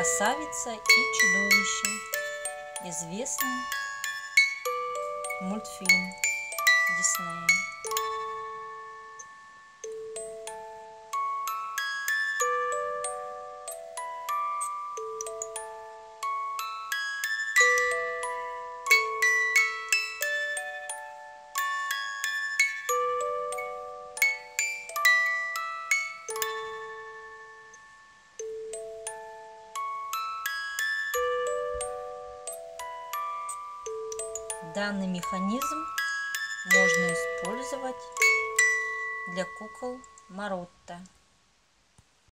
Красавица и чудовище. Известный мультфильм Диснея. Данный механизм можно использовать для кукол Маротта.